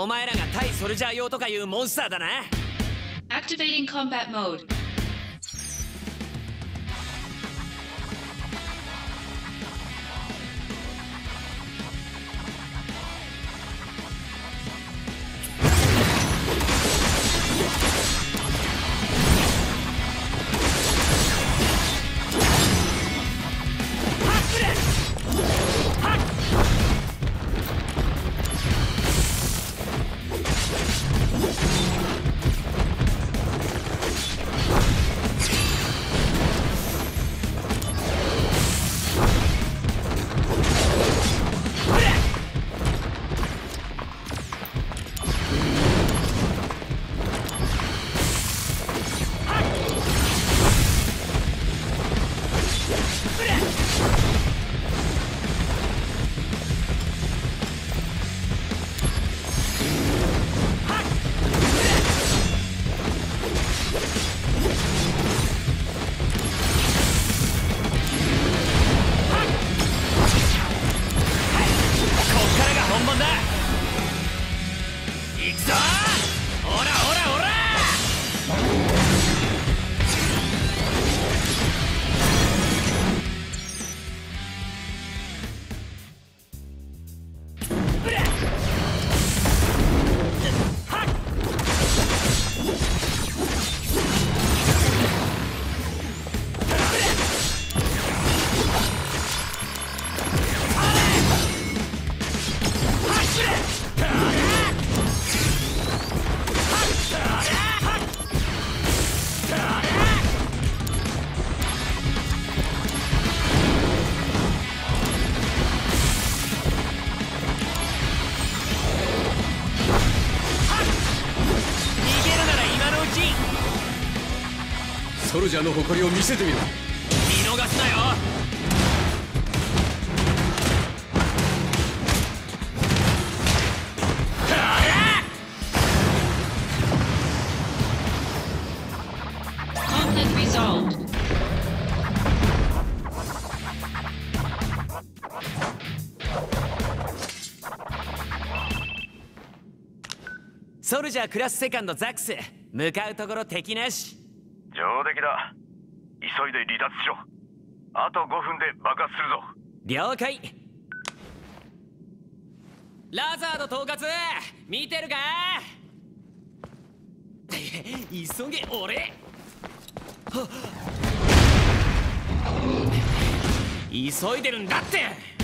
お前らが対ソルジャー用とかいうモンスターだな Activating combat mode. ルジャーの誇りを見せてみろ。見逃すなよ.ソルジャークラスセカンドザックス向かうところ敵なし上出来だ。急いで離脱しろ。あと5分で爆発するぞ。了解。ラザード統括。見てるか？急げ俺。急いでるんだって。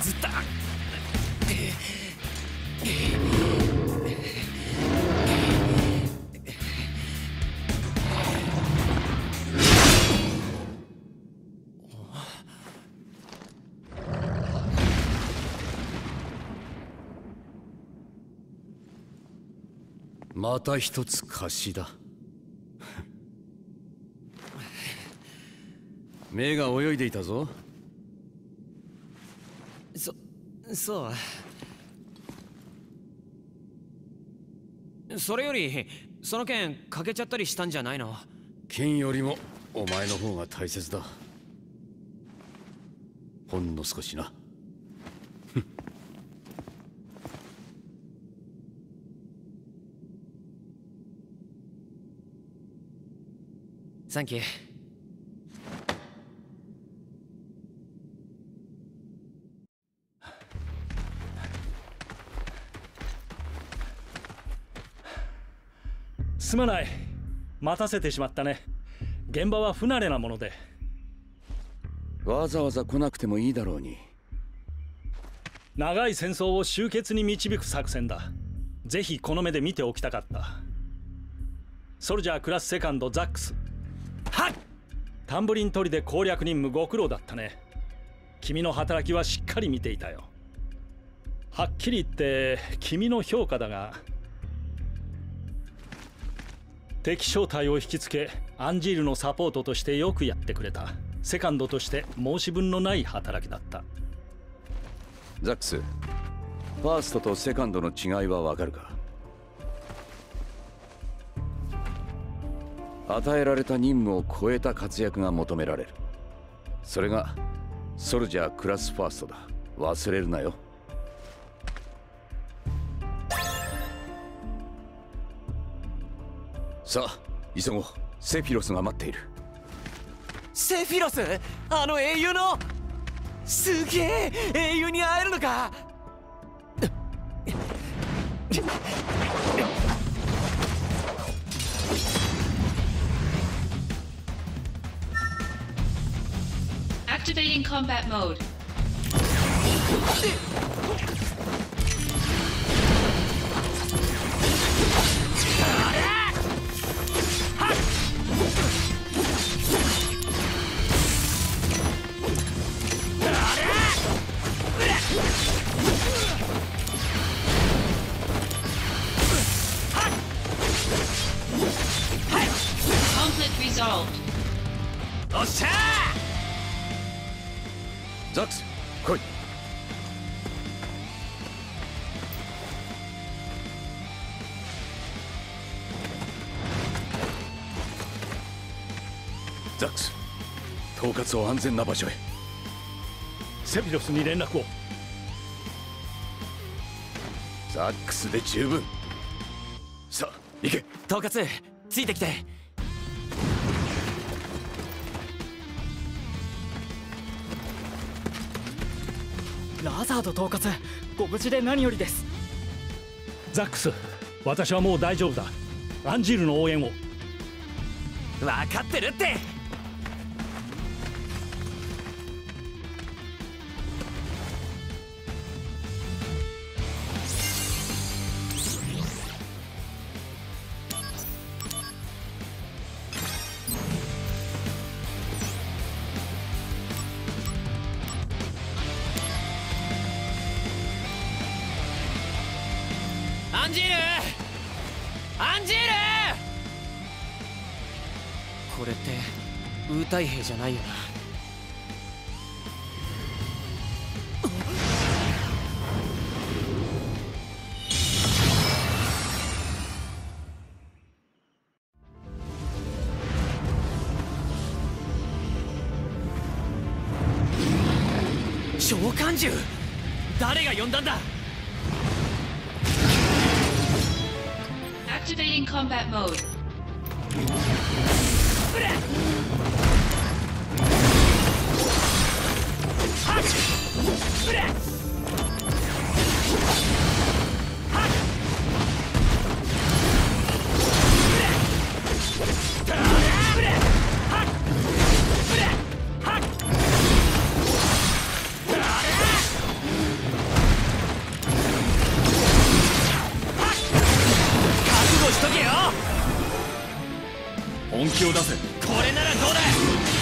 ずった。また一つ貸しだ。目が泳いでいたぞそそう。それよりその件欠けちゃったりしたんじゃないの？剣よりもお前の方が大切だ。ほんの少しな。サンキューすまない。待たせてしまったね。現場は不慣れなもので。わざわざ来なくてもいいだろうに。長い戦争を終結に導く作戦だ。ぜひこの目で見ておきたかった。ソルジャークラスセカンドザックス。はっ！タンブリン取りで攻略任務ご苦労だったね。君の働きはしっかり見ていたよ。はっきり言って君の評価だが敵正体を引きつけアンジールのサポートとしてよくやってくれた。セカンドとして申し分のない働きだった。ザックスファーストとセカンドの違いはわかるか？与えられた任務を超えた活躍が求められる。それがソルジャークラスファーストだ。忘れるなよ。さあ急ごう。セフィロスが待っている。セフィロス？あの英雄の？すげえ英雄に会えるのか？Activating combat mode. おっしゃザックス来いザックス統括を安全な場所へ。セフィロスに連絡を。ザックスで十分。さあ行け。統括ついてきてラザード統括。ご無事で何よりです。ザックス私はもう大丈夫だ。アンジールの応援を。分かってるってンジール！アンジール！これってウータイ兵じゃないよな？召喚獣！誰が呼んだんだ？Activating combat mode. 覚本気を出せ。これならどうだ？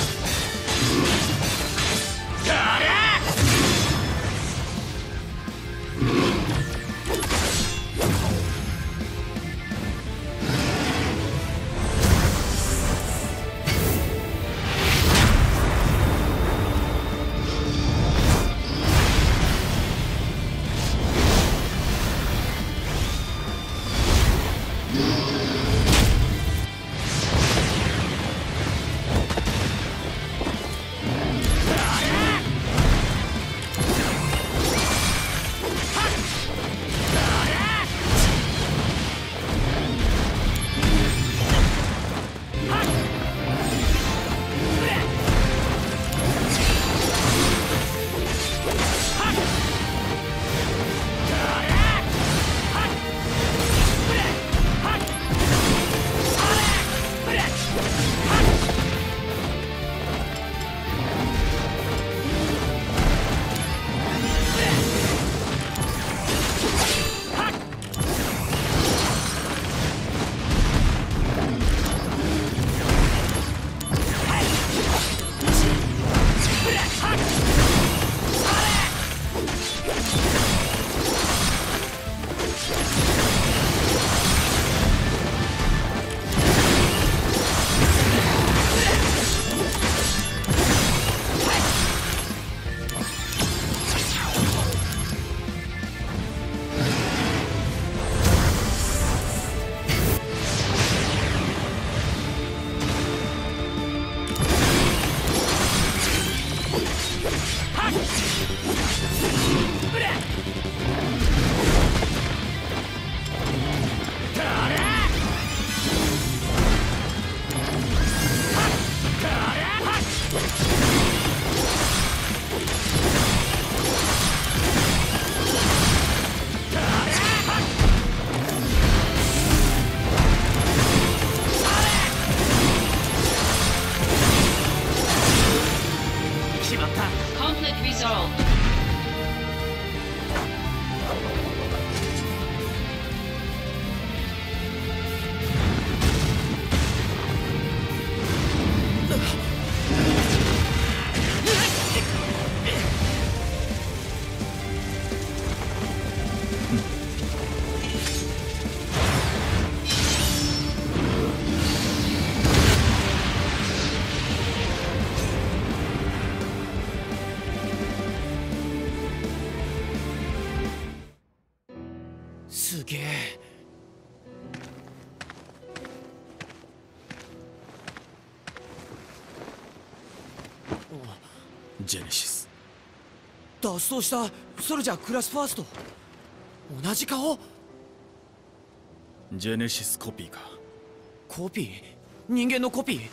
ジェネシス。脱走したソルジャークラスファースト。同じ顔？ジェネシスコピーか。コピー？人間のコピー？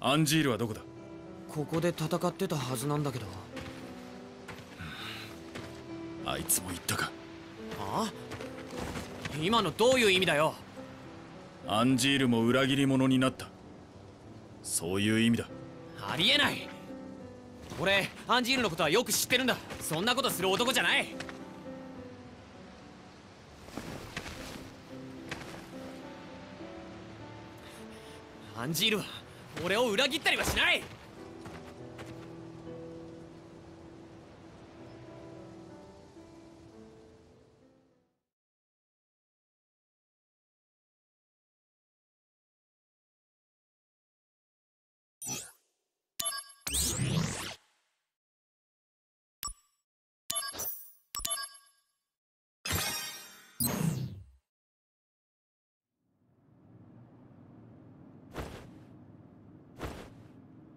アンジールはどこだ？ここで戦ってたはずなんだけど。あいつも言ったか。あ？今のどういう意味だよ？アンジールも裏切り者になった。そういう意味だありえない。俺アンジールのことはよく知ってるんだ。そんなことする男じゃない。アンジールは俺を裏切ったりはしない。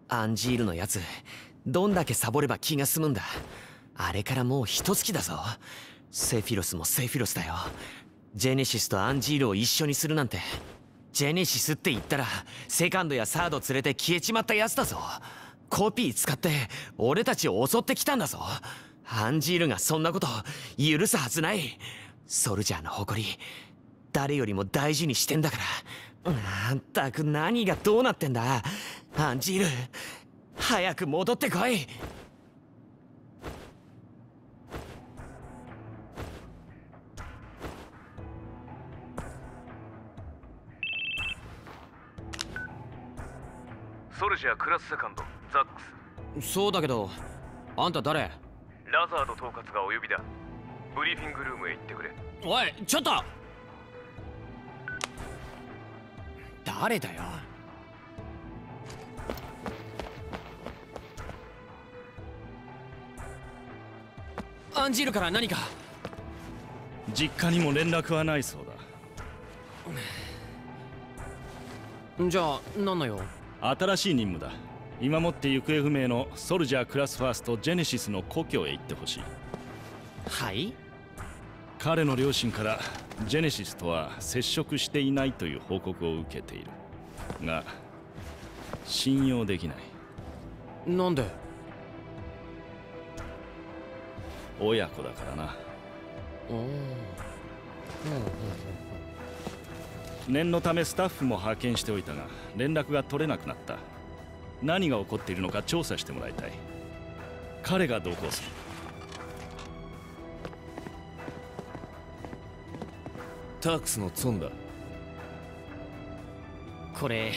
アンジールのやつどんだけサボれば気が済むんだ。あれからもう一月だぞ。セフィロスもセフィロスだよ。ジェネシスとアンジールを一緒にするなんて。ジェネシスって言ったらセカンドやサード連れて消えちまったやつだぞ。コピー使って俺たちを襲ってきたんだぞ。アンジールがそんなこと許すはずない。ソルジャーの誇り誰よりも大事にしてんだから。あんたく何がどうなってんだ。アンジール早く戻ってこい。ソルジャークラスセカンドザックス。そうだけどあんた誰？ラザード統括がお呼びだブリーフィングルームへ行ってくれ。おいちょっと。誰だよ。アンジールから何か。実家にも連絡はないそうだ。じゃあ何のよ新しい任務だ。今もって行方不明のソルジャークラスファーストジェネシスの故郷へ行ってほしい。はい？彼の両親からジェネシスとは接触していないという報告を受けているが信用できない。なんで？親子だからな。念のためスタッフも派遣しておいたが連絡が取れなくなった。何が起こっているのか調査してもらいたい。彼が同行するタークスのツンだ。これ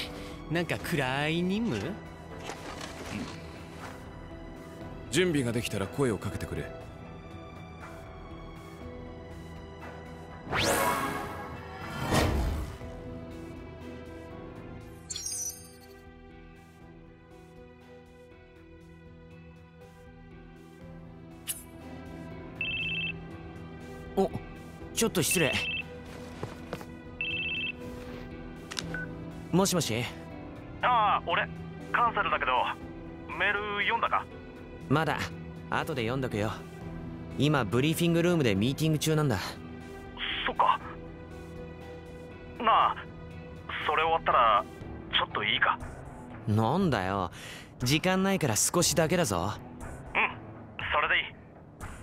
なんか暗い任務、準備ができたら声をかけてくれ。おちょっと失礼。もしもし？ああ俺カンセルだけどメール読んだか？まだ。後で読んどくよ。今ブリーフィングルームでミーティング中なんだ。そっか。なあそれ終わったらちょっといいか？なんだよ。時間ないから少しだけだぞ。うんそれでいい。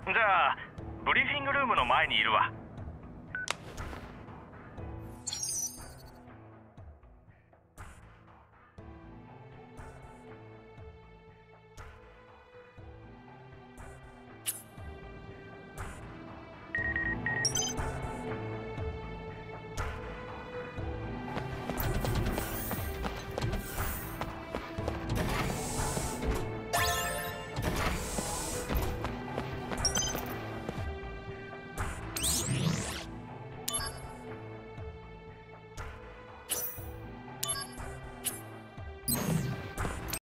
じゃあブリーフィングルームの前にいるわ